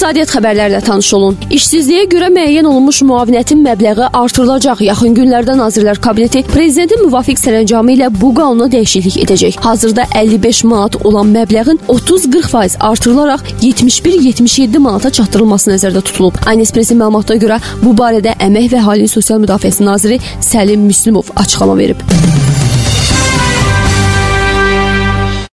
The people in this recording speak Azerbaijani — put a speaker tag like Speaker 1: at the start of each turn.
Speaker 1: İqtisadiyyat xəbərlərlə tanış olun. İşsizliyə görə müəyyən olunmuş müavinətin məbləği artırılacaq. Yaxın günlərdə Nazirlər Kabineti prezidentin müvafiq sərəncamı ilə bu qanuna dəyişiklik edəcək. Hazırda 55 manat olan məbləğin 30-40% artırılaraq 71-77 manata çatdırılması nəzərdə tutulub. Aynespresin məlumatına görə bu barədə Əmək və Əhalinin Sosial Müdafiəsi naziri Səlim Müslümov açıqlama verib.